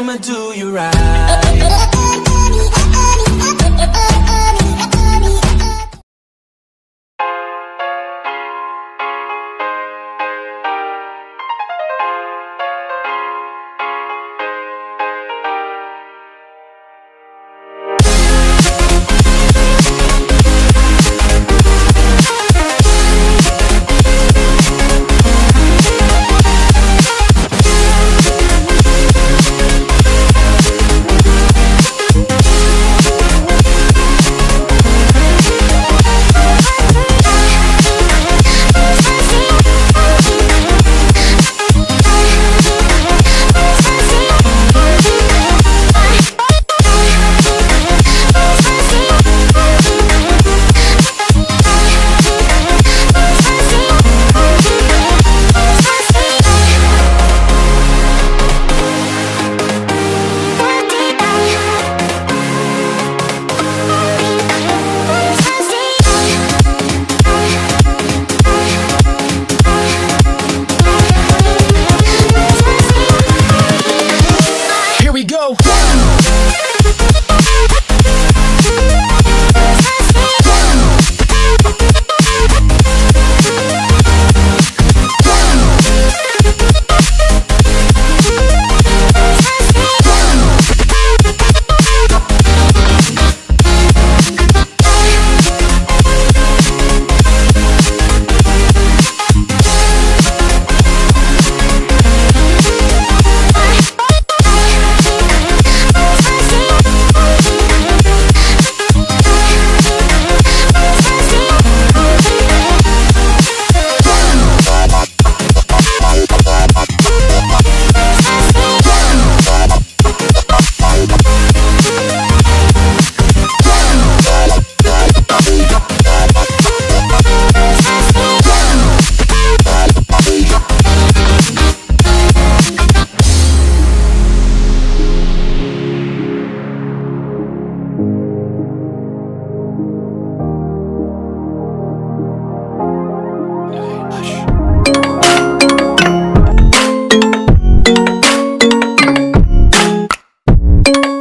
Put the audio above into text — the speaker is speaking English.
I'ma do you right you